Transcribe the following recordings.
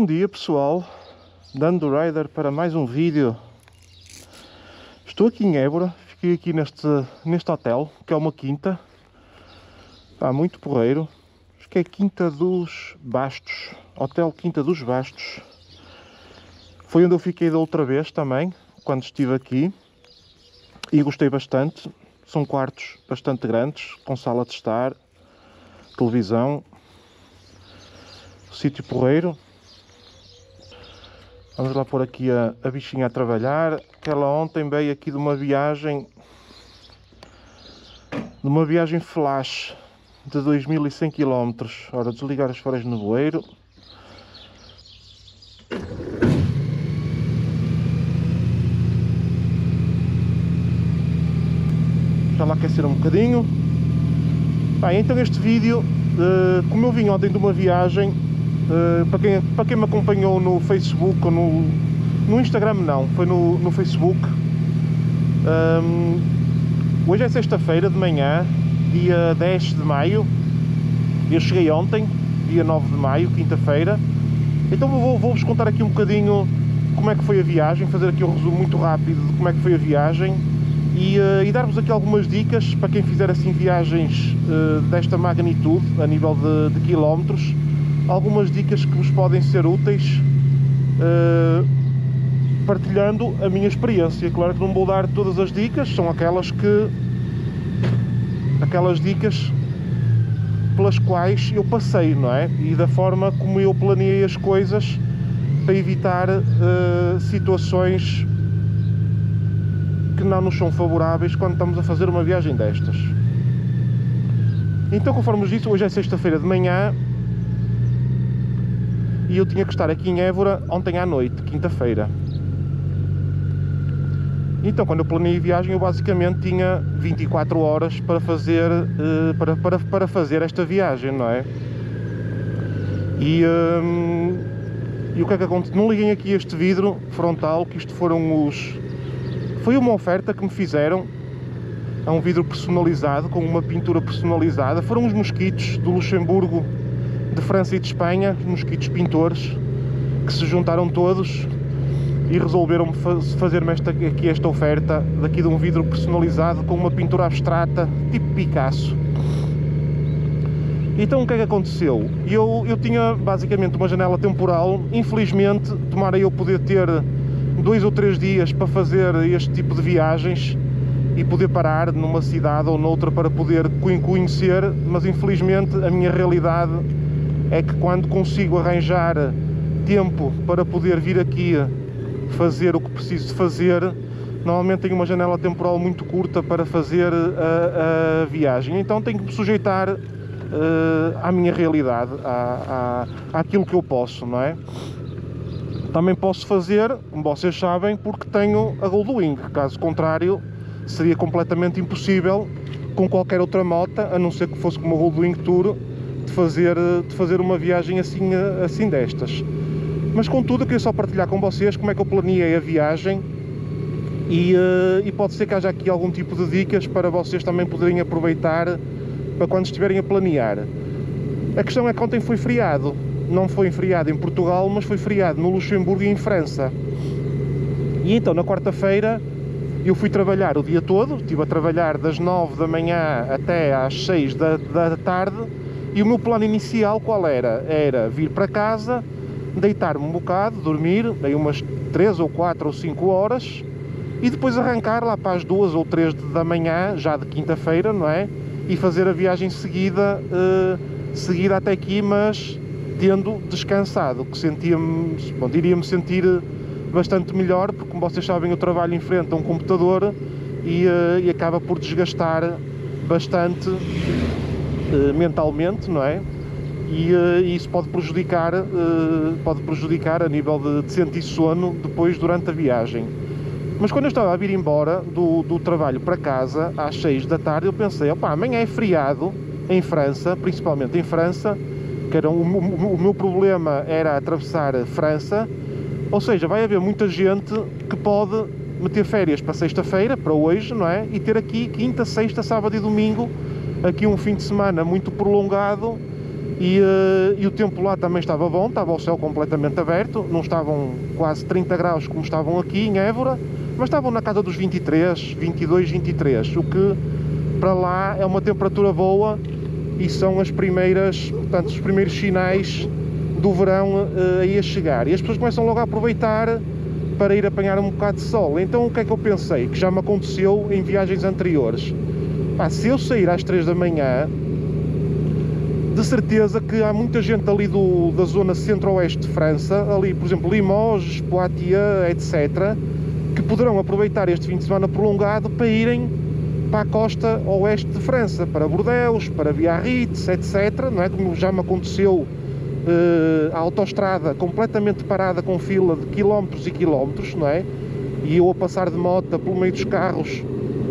Bom dia pessoal, dando rider para mais um vídeo. Estou aqui em Évora, fiquei aqui neste, neste hotel, que é uma quinta. Está muito porreiro. Acho que é Quinta dos Bastos, Hotel Quinta dos Bastos. Foi onde eu fiquei da outra vez também, quando estive aqui. E gostei bastante. São quartos bastante grandes, com sala de estar, televisão, sítio porreiro. Vamos lá pôr aqui a, a bichinha a trabalhar. Que ela ontem veio aqui de uma viagem de uma viagem flash de 2100 km. Ora, desligar as faróis no bueiro. Já lá aquecer um bocadinho. Bem, então este vídeo, eh, como eu vim ontem de uma viagem, eh, para, quem, para quem me acompanhou no Facebook ou no, no Instagram não, foi no, no Facebook. Um, hoje é sexta-feira de manhã, dia 10 de maio. Eu cheguei ontem, dia 9 de maio, quinta-feira. Então vou-vos vou contar aqui um bocadinho como é que foi a viagem, fazer aqui um resumo muito rápido de como é que foi a viagem e, uh, e dar-vos aqui algumas dicas para quem fizer assim viagens uh, desta magnitude, a nível de, de, quilómetros, algumas dicas que vos podem ser úteis uh, partilhando a minha experiência. Claro que não vou dar todas as dicas, são aquelas que aquelas dicas pelas quais eu passei, não é? E da forma como eu planeei as coisas para evitar situações que não nos são favoráveis quando estamos a fazer uma viagem destas. Então, conforme vos disse, hoje é sexta-feira de manhã e eu tinha que estar aqui em Évora ontem à noite, quinta-feira. Então, quando eu planeei a viagem, eu basicamente tinha 24 horas para fazer, uh, para, para, para fazer esta viagem, não é? E, um, e o que é que aconteceu? Não liguem aqui este vidro frontal, que isto foram os, foi uma oferta que me fizeram a um vidro personalizado, com uma pintura personalizada. Foram os mosquitos do Luxemburgo, de França e de Espanha, os mosquitos pintores, que se juntaram todos e resolveram fazer-me esta, aqui esta oferta daqui de um vidro personalizado com uma pintura abstrata, tipo Picasso. Então o que é que aconteceu? Eu, eu tinha basicamente uma janela temporal, infelizmente, tomara eu poder ter dois ou três dias para fazer este tipo de viagens e poder parar numa cidade ou noutra para poder conhecer, mas infelizmente a minha realidade é que quando consigo arranjar tempo para poder vir aqui fazer o que preciso fazer, normalmente tenho uma janela temporal muito curta para fazer a, a viagem, então tenho que me sujeitar uh, à minha realidade, à, à, àquilo que eu posso, não é? Também posso fazer, como vocês sabem, porque tenho a Goldwing, caso contrário seria completamente impossível com qualquer outra moto, a não ser que fosse como a Goldwing Tour, de fazer, de fazer uma viagem assim, assim destas. Mas contudo, eu queria só partilhar com vocês como é que eu planeei a viagem E, uh, e, pode ser que haja aqui algum tipo de dicas para vocês também poderem aproveitar para quando estiverem a planear. A questão é que ontem foi feriado. Não foi feriado em Portugal, mas foi feriado no Luxemburgo e em França. E então, na quarta-feira, eu fui trabalhar o dia todo. Estive a trabalhar das 9 da manhã até às 6 da, da tarde. E o meu plano inicial qual era? Era vir para casa, deitar-me um bocado, dormir, aí umas 3 ou 4 ou 5 horas, e depois arrancar lá para as duas ou três da manhã, já de quinta-feira, não é? E fazer a viagem seguida, uh, seguida até aqui, mas tendo descansado, que sentia-me, bom, diria-me sentir bastante melhor, porque como vocês sabem, eu trabalho em frente a um computador e, uh, e acaba por desgastar bastante mentalmente, não é? E uh, isso pode prejudicar, pode prejudicar a nível de, de sentir sono depois durante a viagem. Mas quando eu estava a vir embora do, do trabalho para casa, às 6 da tarde, eu pensei, opá, amanhã é feriado em França, principalmente em França, que era um, o, o meu problema era atravessar França, ou seja, vai haver muita gente que pode meter férias para sexta-feira, para hoje, não é? E ter aqui quinta, sexta, sábado e domingo, aqui um fim de semana muito prolongado e, uh, e, o tempo lá também estava bom, estava o céu completamente aberto, não estavam quase 30 graus como estavam aqui em Évora, mas estavam na casa dos 23, 22, 23, o que para lá é uma temperatura boa e são as primeiras, portanto, os primeiros sinais do verão uh, aí a chegar. E as pessoas começam logo a aproveitar para ir apanhar um bocado de sol. Então o que é que eu pensei? Que já me aconteceu em viagens anteriores. Pá, se eu sair às 3 da manhã, de certeza que há muita gente ali do, da zona centro-oeste de França, ali, por exemplo, Limoges, Poitiers, etc., que poderão aproveitar este fim de semana prolongado para irem para a costa oeste de França, para Bordeaux, para Biarritz, etc. Não é como já me aconteceu uh, a autoestrada completamente parada com fila de quilómetros e quilómetros, não é? E eu a passar de moto pelo meio dos carros,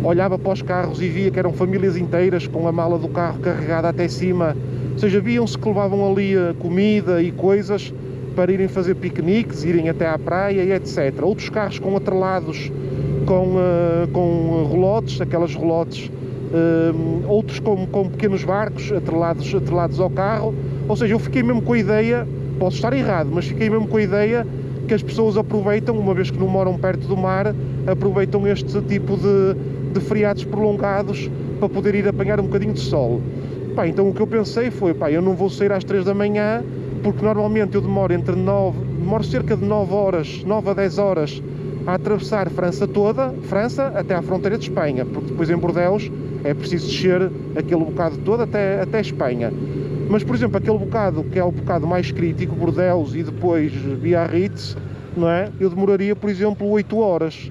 olhava para os carros e via que eram famílias inteiras com a mala do carro carregada até cima. Ou seja, viam-se que levavam ali eh, comida e coisas para irem fazer piqueniques, irem até à praia e etc. Outros carros com atrelados com, uh, com relotes, aquelas relotes, uh, outros com, com pequenos barcos atrelados, atrelados ao carro. Ou seja, eu fiquei mesmo com a ideia, posso estar errado, mas fiquei mesmo com a ideia que as pessoas aproveitam, uma vez que não moram perto do mar, aproveitam este tipo de, de feriados prolongados para poder ir apanhar um bocadinho de sol. Pá, então o que eu pensei foi, pá, eu não vou sair às 3 da manhã porque normalmente eu demoro entre 9, demoro cerca de 9 horas, 9 a 10 horas a atravessar França toda, França até à fronteira de Espanha, porque depois em Bordeaux é preciso descer aquele bocado todo até, até Espanha. Mas, por exemplo, aquele bocado que é o bocado mais crítico, Bordeaux e depois Biarritz, não é? Eu demoraria, por exemplo, 8 horas.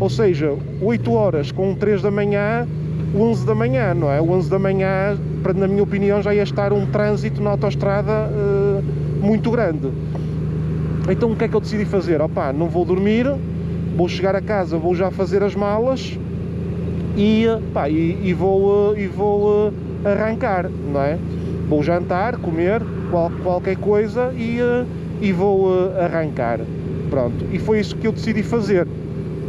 Ou seja, 8 horas com 3 da manhã, 11 da manhã, não é? 11 da manhã na minha opinião, já ia estar um trânsito na autoestrada uh, muito grande. Então o que é que eu decidi fazer? Opá, não vou dormir, vou chegar a casa, vou já fazer as malas e, pá, e, e vou, e vou uh, arrancar, não é? Vou jantar, comer qual, qualquer coisa e, uh, e vou arrancar. Pronto, e foi isso que eu decidi fazer.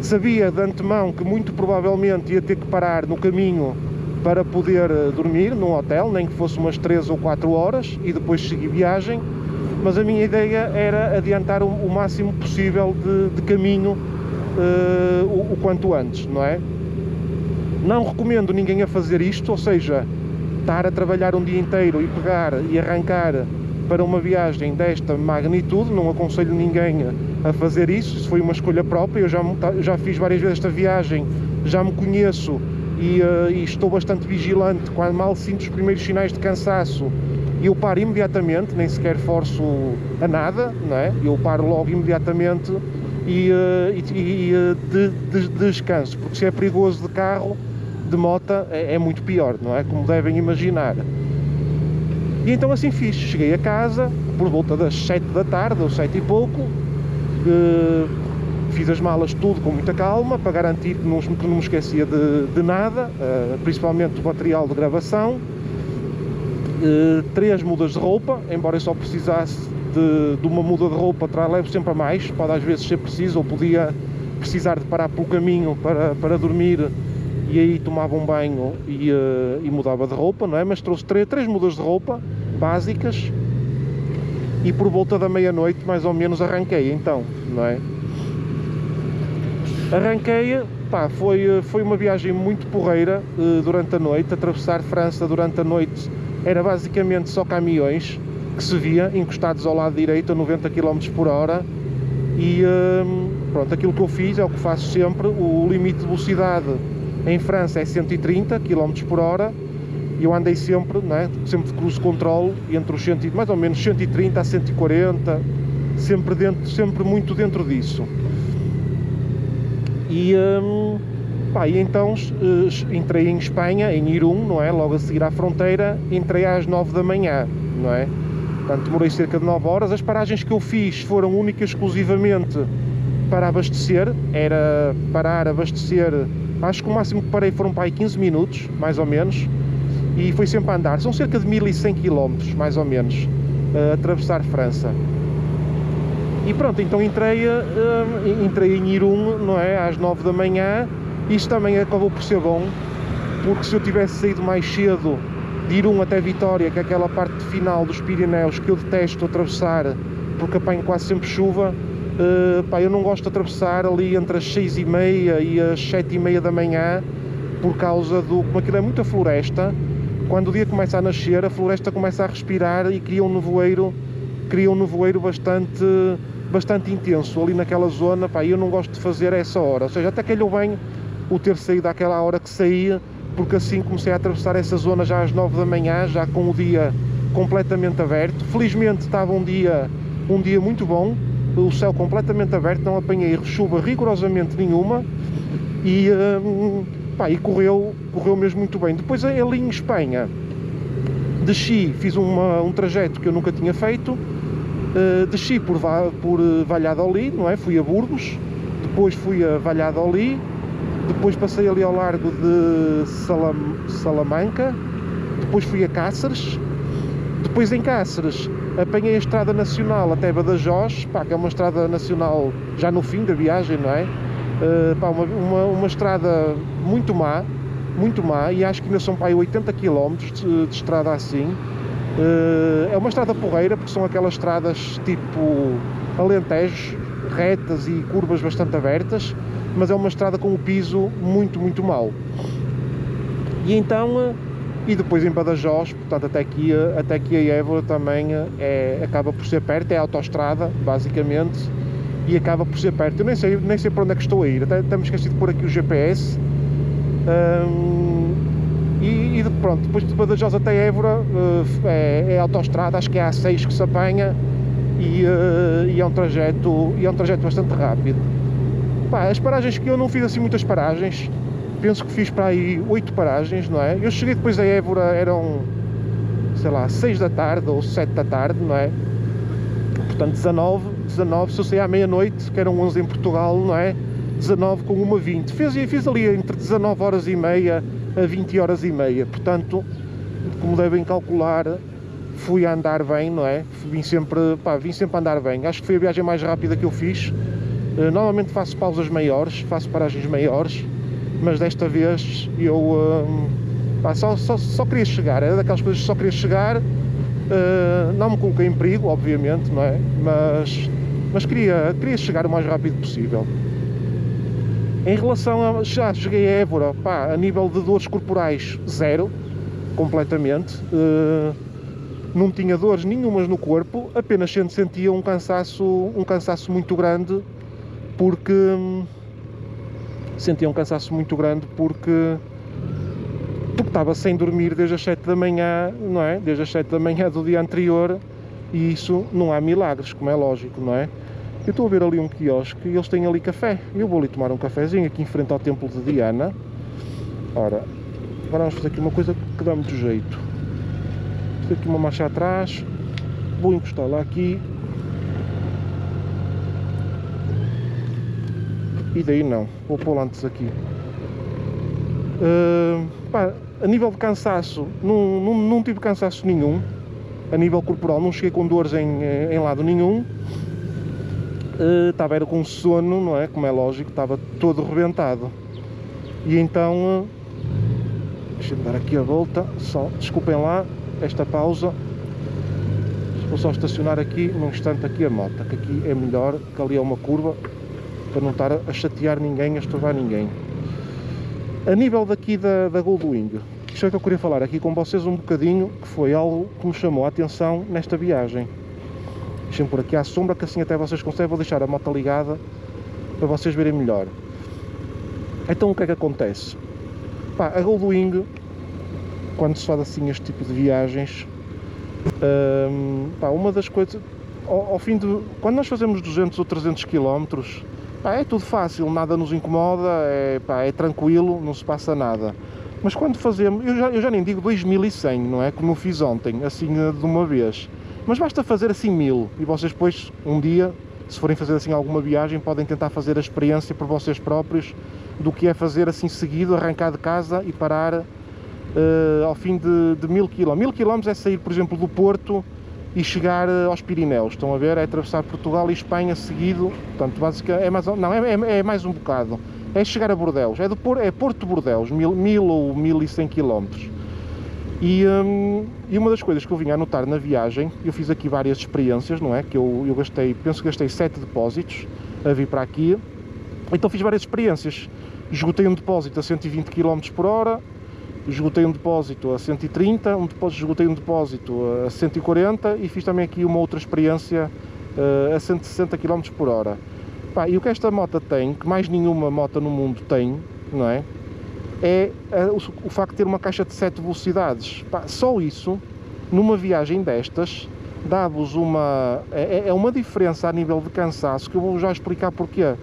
Sabia de antemão que muito provavelmente ia ter que parar no caminho para poder eh, dormir num hotel, nem que fosse umas 3 ou 4 horas e depois seguir viagem, mas a minha ideia era adiantar o, o máximo possível de, de caminho uh, o, o, quanto antes, não é? Não recomendo ninguém a fazer isto, ou seja, estar a trabalhar um dia inteiro e pegar e arrancar para uma viagem desta magnitude, não aconselho ninguém a fazer isso, isso foi uma escolha própria, eu já, já fiz várias vezes esta viagem, já me conheço e, uh, e, estou bastante vigilante. Quando mal sinto os primeiros sinais de cansaço, eu paro imediatamente, nem sequer forço a nada, não é? Eu paro logo imediatamente e, uh, e, e uh, de, de, descanso, porque se é perigoso de carro, de moto, é, é, muito pior, não é? Como devem imaginar. E então assim fiz, cheguei a casa por volta das 7 da tarde, ou 7 e pouco, fiz as malas tudo com muita calma para garantir que não, que não me esquecia de, de nada, uh, principalmente do material de gravação. Uh, três mudas de roupa, embora eu só precisasse de, de uma muda de roupa, levo sempre a mais, pode às vezes ser preciso, ou podia precisar de parar pelo caminho para, para dormir e aí tomava um banho e, uh, e mudava de roupa, não é? Mas trouxe três, três mudas de roupa básicas e por volta da meia-noite mais ou menos arranquei então, não é? Arranquei, pá, foi, foi uma viagem muito porreira uh, durante a noite, atravessar França durante a noite era basicamente só caminhões que se via encostados ao lado direito a 90 km por hora e uh, pronto, aquilo que eu fiz é o que faço sempre, o limite de velocidade em França é 130 km por hora e eu andei sempre, né, sempre de cruise control entre os 100, mais ou menos 130 a 140, sempre, dentro, sempre muito dentro disso. E, hum, pá, e então entrei em Espanha, em Irún, não é? Logo a seguir à fronteira, entrei às 9 da manhã, não é? Portanto, demorei cerca de 9 horas. As paragens que eu fiz foram únicas exclusivamente para abastecer, era parar, abastecer, acho que o máximo que parei foram para aí 15 minutos, mais ou menos, e foi sempre a andar. São cerca de 1100 km, mais ou menos, a atravessar França. E pronto, então entrei, uh, entrei em Irún, não é, às 9 da manhã. Isto também acabou por ser bom, porque se eu tivesse saído mais cedo de Irún até Vitória, que é aquela parte final dos Pirineus que eu detesto atravessar, porque apanho quase sempre chuva, uh, pá, eu não gosto de atravessar ali entre as 6 e meia e as 7 e meia da manhã, por causa do... como aquilo é muita floresta, quando o dia começa a nascer, a floresta começa a respirar e cria um nevoeiro, cria um nevoeiro bastante, bastante intenso ali naquela zona, pá, eu não gosto de fazer essa hora, ou seja, até calhou bem o ter saído àquela hora que saía, porque assim comecei a atravessar essa zona já às 9 da manhã, já com o dia completamente aberto. Felizmente estava um dia, um dia muito bom, o céu completamente aberto, não apanhei chuva rigorosamente nenhuma e, hum, pá, e correu, correu mesmo muito bem. Depois ali em Espanha desci, fiz uma, um trajeto que eu nunca tinha feito, uh, desci por, por Valladolid, não é? Fui a Burgos, depois fui a Valladolid, depois passei ali ao largo de Salam, Salamanca, depois fui a Cáceres, depois em Cáceres apanhei a estrada nacional até Badajoz, pá, que é uma estrada nacional já no fim da viagem, não é? Uh, pá, uma, uma, uma, estrada muito má, muito má, e acho que ainda são pá, 80 km de, de estrada assim. Uh, é uma estrada porreira, porque são aquelas estradas tipo Alentejo, retas e curvas bastante abertas, mas é uma estrada com o piso muito, muito mau. E então, eh, e depois em Badajoz, portanto até aqui, eh, até aqui a Évora também eh, é, acaba por ser perto, é autoestrada, basicamente, e acaba por ser perto. Eu nem sei, nem sei para onde é que estou a ir, até, até me esqueci de pôr aqui o GPS. e, e, pronto, depois de Badajoz até Évora é, é autoestrada, acho que é a A6 que se apanha e, e, é um trajeto, e é um trajeto bastante rápido. Pá, as paragens que eu não fiz assim muitas paragens, penso que fiz para aí 8 paragens, não é? Eu cheguei depois a Évora, eram, sei lá, 6 da tarde ou 7 da tarde, não é? Portanto, 19, 19, se eu saí à meia-noite, que eram 11 em Portugal, não é? 19 com uma 20. Fiz, fiz ali entre 19 horas e meia a 20 horas e meia. Portanto, como devem calcular, fui a andar bem, não é? Vim sempre, pá, vim sempre a andar bem. Acho que foi a viagem mais rápida que eu fiz eh, normalmente faço pausas maiores, faço paragens maiores, mas desta vez eu uh, pá, só, só, só, queria chegar, era daquelas coisas que só queria chegar, uh, não me coloquei em perigo, obviamente, não é? Mas, mas queria, queria chegar o mais rápido possível. Em relação a. Já cheguei a Évora, pá, a nível de dores corporais, zero, completamente. Uh, não tinha dores nenhumas no corpo, apenas sentia um cansaço, um cansaço muito grande porque sentia um cansaço muito grande porque porque estava sem dormir desde as 7 da manhã, não é? Desde as 7 da manhã do dia anterior e isso não há milagres, como é lógico, não é? Eu estou a ver ali um quiosque e eles têm ali café. Eu vou ali tomar um cafezinho aqui em frente ao templo de Diana. Ora, agora vamos fazer aqui uma coisa que dá muito jeito. Fazer aqui uma marcha atrás. Vou encostar lá aqui e daí não, vou pôr antes aqui. Uh, pá, a nível de cansaço, não, não, não, tive cansaço nenhum, a nível corporal, não cheguei com dores em, em lado nenhum. uh, estava era com sono, não é? Como é lógico, estava todo rebentado. E então, uh, deixa-me dar aqui a volta, só, desculpem lá esta pausa. Vou só estacionar aqui num instante aqui a moto, que aqui é melhor, que ali é uma curva, para não estar a chatear ninguém, a estorvar ninguém. A nível daqui da, da Goldwing, isto é que eu queria falar aqui com vocês um bocadinho, que foi algo que me chamou a atenção nesta viagem. Deixem por aqui à sombra, que assim até vocês conseguem, vou deixar a moto ligada para vocês verem melhor. Então o que é que acontece? Pá, a Goldwing, quando se faz assim este tipo de viagens, hum, pá, uma das coisas, ao, ao, fim de, quando nós fazemos 200 ou 300 km, pá, é tudo fácil, nada nos incomoda, é, pá, é tranquilo, não se passa nada. Mas quando fazemos, eu já, eu já nem digo 2100, não é? Como eu fiz ontem, assim de uma vez. Mas basta fazer assim mil e vocês depois, um dia, se forem fazer assim alguma viagem, podem tentar fazer a experiência por vocês próprios do que é fazer assim seguido, arrancar de casa e parar uh, ao fim de, de mil quilómetros. Mil quilómetros é sair, por exemplo, do Porto e chegar uh, aos Pirineus. Estão a ver? É atravessar Portugal e Espanha seguido. Portanto, basicamente, é mais, não, é, é, é mais um bocado é chegar a Bordeus, é, do, é Porto Bordeus, mil, mil ou mil e cem quilómetros. E, hum, e, uma das coisas que eu vinha a notar na viagem, eu fiz aqui várias experiências, não é? Que eu, eu gastei, penso que gastei sete depósitos a vir para aqui, então fiz várias experiências. Esgotei um depósito a 120 km por hora, esgotei um depósito a 130, um depósito, esgotei um depósito a 140 e fiz também aqui uma outra experiência uh, a 160 km por hora. Pá, e o que esta moto tem, que mais nenhuma moto no mundo tem, não é? É, é o, o, facto de ter uma caixa de 7 velocidades. Pá, só isso, numa viagem destas, dá-vos uma. É, é, é, uma diferença a nível de cansaço que eu vou já explicar porquê.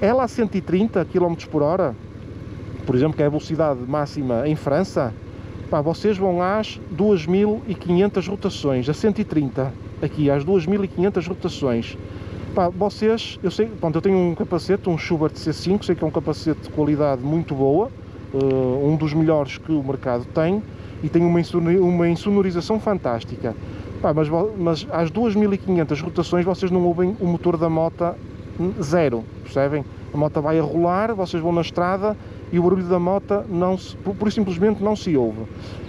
Ela a 130 km por hora, por exemplo, que é a velocidade máxima em França, pá, vocês vão às 2500 rotações, a 130, aqui às 2500 rotações. Pá, vocês, eu sei, pronto, eu tenho um capacete, um Schubert C5, sei que é um capacete de qualidade muito boa, uh, um dos melhores que o mercado tem, e tem uma, uma insonorização fantástica. Pá, mas, mas às 2500 rotações vocês não ouvem o motor da moto zero, percebem? A moto vai a rolar, vocês vão na estrada e o barulho da moto não se, por, simplesmente não se ouve.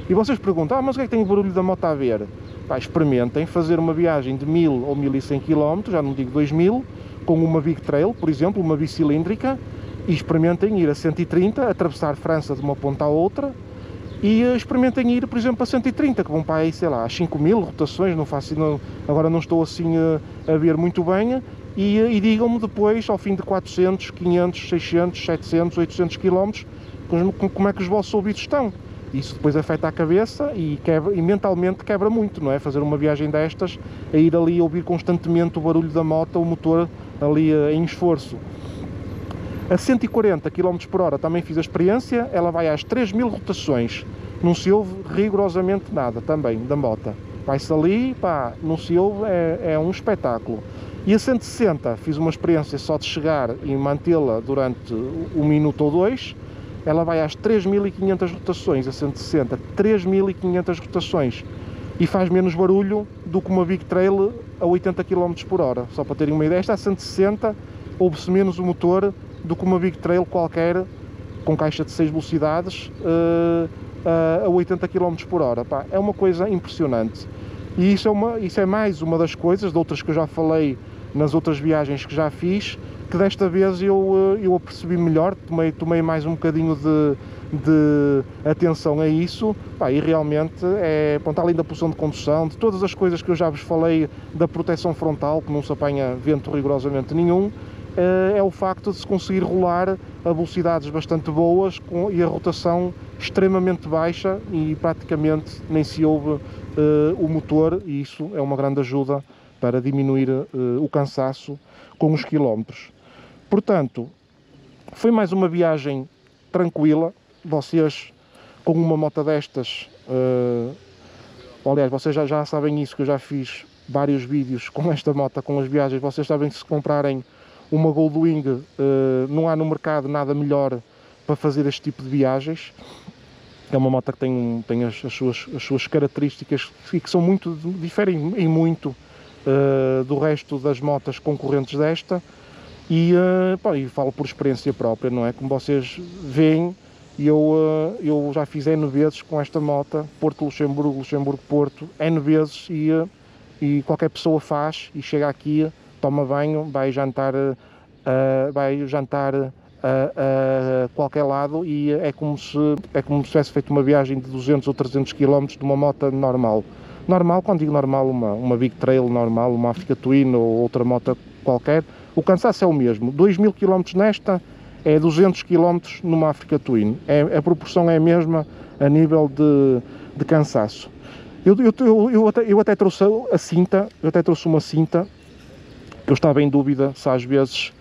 E vocês perguntam, ah, mas o que é que tem o barulho da moto a ver? pá, experimentem fazer uma viagem de 1000 ou 1100 km, já não digo 2000, com uma Big Trail, por exemplo, uma bicilíndrica, e experimentem ir a 130, atravessar França de uma ponta à outra, e experimentem ir, por exemplo, a 130, que vão para aí, sei lá, 5 mil rotações, não faço, não, agora não estou assim a, eh, a ver muito bem, e, e digam-me depois, ao fim de 400, 500, 600, 700, 800 km, como é que os vossos ouvidos estão. Isso depois afeta a cabeça e, quebra, e mentalmente quebra muito, não é? Fazer uma viagem destas, a ir ali ouvir constantemente o barulho da moto, o motor ali eh, em esforço. A 140 km por hora também fiz a experiência, ela vai às 3000 rotações, não se ouve rigorosamente nada também da moto. Vai-se ali, pá, não se ouve, é, é um espetáculo. E a 160 fiz uma experiência só de chegar e mantê-la durante um minuto ou dois, ela vai às 3.500 rotações a 160, 3.500 rotações e faz menos barulho do que uma Big Trail a 80 km por hora. Só para terem uma ideia, esta a 160 ouve-se menos o motor do que uma Big Trail qualquer com caixa de 6 velocidades uh, uh, a 80 km por hora. Pá, é uma coisa impressionante. E isso é, uma, isso é mais uma das coisas, de outras que eu já falei nas outras viagens que já fiz, que desta vez eu, eh, eu apercebi melhor, tomei, tomei mais um bocadinho de, de atenção a isso. Pá, e realmente é, pronto, além da posição de condução, de todas as coisas que eu já vos falei da proteção frontal, que não se apanha vento rigorosamente nenhum, eh, é o facto de se conseguir rolar a velocidades bastante boas com, e a rotação extremamente baixa e praticamente nem se ouve o motor e isso é uma grande ajuda para diminuir uh, o cansaço com os quilómetros. Portanto, foi mais uma viagem tranquila. Vocês, com uma moto destas, uh, aliás, vocês já, já sabem isso, que eu já fiz vários vídeos com esta moto, com as viagens. Vocês sabem que se comprarem uma Goldwing, uh, não há no mercado nada melhor para fazer este tipo de viagens. É uma moto que tem, tem as, as, suas, as suas características e que são muito, diferem em muito uh, do resto das motas concorrentes desta e, uh, pá, e falo por experiência própria, não é? Como vocês veem, eu, uh, eu já fiz N vezes com esta moto, Porto-Luxemburgo, Luxemburgo-Porto, N vezes e, e qualquer pessoa faz e chega aqui, toma banho, vai jantar, vai jantar a, a, qualquer lado e é como se é como se tivesse feito uma viagem de 200 ou 300 km de uma moto normal normal, quando digo normal, uma, uma Big Trail normal, uma Africa Twin ou outra moto qualquer, o cansaço é o mesmo. 2000 km nesta é 200 km numa Africa Twin. É, a proporção é a mesma a nível de, de cansaço. Eu, eu, eu, eu, até, eu até trouxe a cinta, eu até trouxe uma cinta, que eu estava em dúvida se às vezes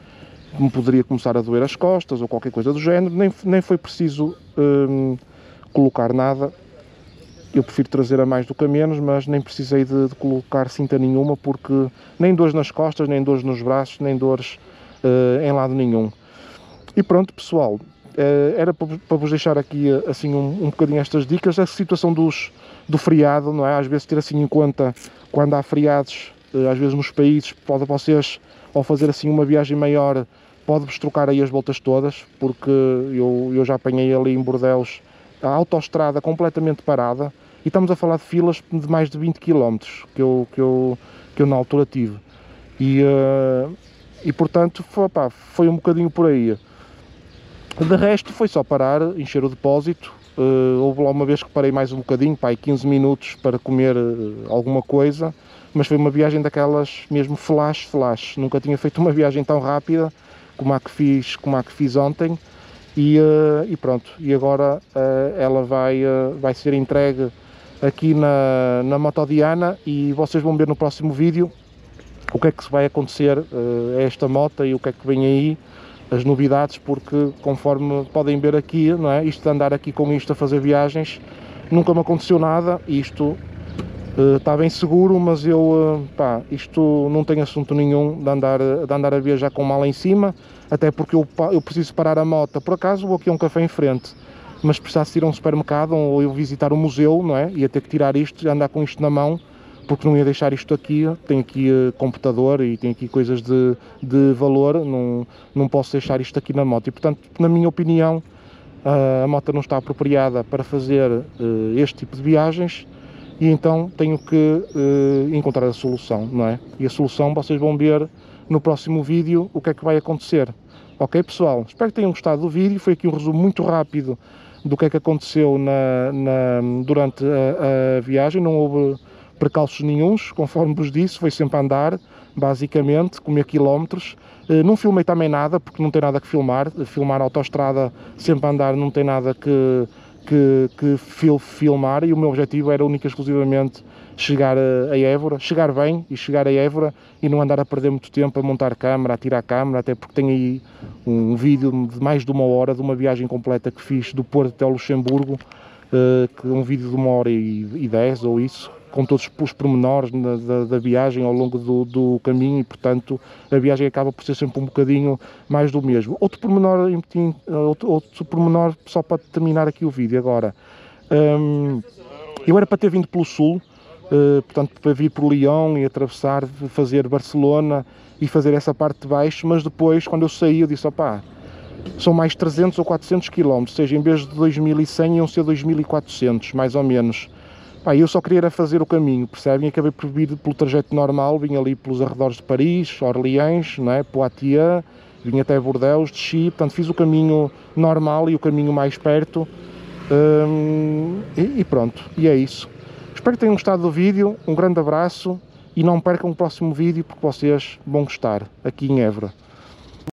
me poderia começar a doer as costas ou qualquer coisa do género, nem, nem foi preciso hum, colocar nada, eu prefiro trazer a mais do que a menos, mas nem precisei de, de, colocar cinta nenhuma porque nem dores nas costas, nem dores nos braços, nem dores uh, em lado nenhum. E pronto, pessoal, uh, era para, vos deixar aqui assim um, um bocadinho estas dicas. A situação dos, do feriado, não é? Às vezes ter assim em conta quando há feriados, uh, às vezes nos países, pode vocês, ao fazer assim uma viagem maior, pode-vos trocar aí as voltas todas, porque eu, eu já apanhei ali em Bordeus a autoestrada completamente parada e estamos a falar de filas de mais de 20 km que eu, que eu, que eu na altura tive. E, uh, e portanto foi, foi um bocadinho por aí. De resto foi só parar, encher o depósito. Uh, houve lá uma vez que parei mais um bocadinho, pá, 15 minutos para comer uh, alguma coisa, mas foi uma viagem daquelas mesmo flash, flash. Nunca tinha feito uma viagem tão rápida como a que fiz, como a que fiz ontem. E, uh, e pronto, e agora ela vai, vai ser entregue aqui na, na Motodiana e vocês vão ver no próximo vídeo o que é que vai acontecer a esta moto e o que é que vem aí, as novidades, porque conforme podem ver aqui, não é? isto de andar aqui com isto a fazer viagens, nunca me aconteceu nada, isto uh, está bem seguro, mas eu, uh, pá, isto não tem assunto nenhum de andar, de andar a viajar com mala em cima, até porque eu, eu preciso parar a moto, por acaso vou aqui a um café em frente, mas precisasse ir a um supermercado ou eu visitar um museu, não é? Ia ter que tirar isto, andar com isto na mão, porque não ia deixar isto aqui. Tenho aqui uh, computador e tenho aqui coisas de, de valor, não, não posso deixar isto aqui na moto. E portanto, na minha opinião, uh, a moto não está apropriada para fazer uh, este tipo de viagens e então tenho que encontrar a solução, não é? E a solução vocês vão ver no próximo vídeo o que é que vai acontecer. Ok, pessoal? Espero que tenham gostado do vídeo. Foi aqui um resumo muito rápido do que é que aconteceu na, na, durante a, a, viagem, não houve precalços nenhums, conforme vos disse, foi sempre a andar, basicamente, comer quilómetros. Eh, não filmei também nada, porque não tem nada que filmar, filmar a autostrada sempre a andar não tem nada que, que, que fil, filmar e o meu objetivo era única e exclusivamente chegar a, a Évora, chegar bem e chegar a Évora e não andar a perder muito tempo a montar câmara, a tirar câmara, até porque tenho aí um vídeo de mais de uma hora de uma viagem completa que fiz do Porto até o Luxemburgo, uh, que um vídeo de uma hora e, e dez ou isso, com todos os pormenores da, da, viagem ao longo do, do, caminho e, portanto, a viagem acaba por ser sempre um bocadinho mais do mesmo. Outro pormenor, outro, outro pormenor só para terminar aqui o vídeo agora. Um, eu era para ter vindo pelo sul, uh, portanto, para vir por Lyon e atravessar, fazer Barcelona e fazer essa parte de baixo, mas depois, quando eu saí, eu disse, opá, são mais 300 ou 400 km, ou seja, em vez de 2100 iam ser 2400, mais ou menos. Pá, eu só queria fazer o caminho, percebem? Acabei por vir pelo trajeto normal, vim ali pelos arredores de Paris, Orleans, não é? Poitiers, vim até Bordeaux, desci, portanto fiz o caminho normal e o caminho mais perto hum, e, e pronto, e é isso. Espero que tenham gostado do vídeo, um grande abraço e não percam o próximo vídeo porque vocês vão gostar aqui em Évora.